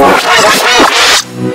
ました。